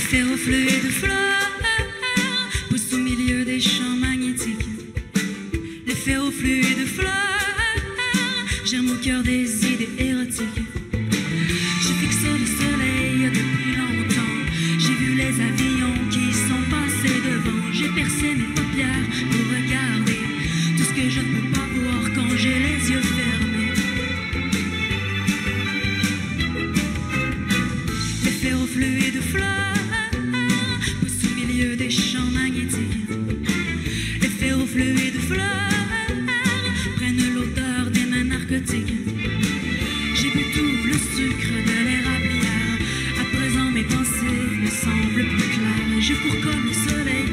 ferrofluides fleurs poussent au milieu des champs magnétiques. Les ferrofluides fleurs germent au cœur des idées érotiques. J'ai fixé le soleil depuis longtemps. J'ai vu les avions qui sont passés devant. J'ai percé mes paupières pour regarder tout ce que je ne peux pas voir quand j'ai les yeux fermés. Les ferrofluides Ferrofluides fleurs prennent l'odeur des mains narcotiques. J'ai bu tout le sucre de bière. À présent, mes pensées me semblent plus claires. Je cours comme le soleil